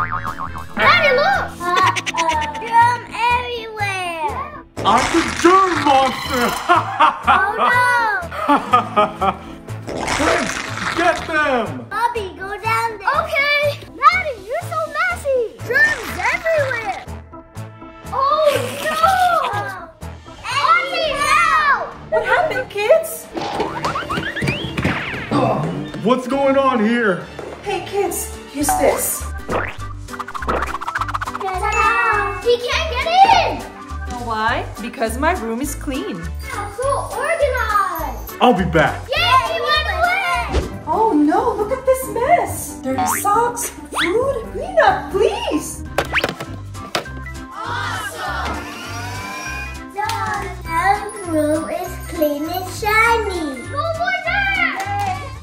Daddy, look! Germ everywhere! I'm the germ monster! Oh Prince, get them! Bobby, go down there. Okay! Daddy, you're so messy! Germs everywhere! Oh no! Bobby, help! What happened, kids? What's going on here? Hey, kids, use this. Can't get in! Why? Because my room is clean. Yeah, so organized! I'll be back! Yay! Oh no, look at this mess! Dirty socks, food, Rina, please! Awesome! Room.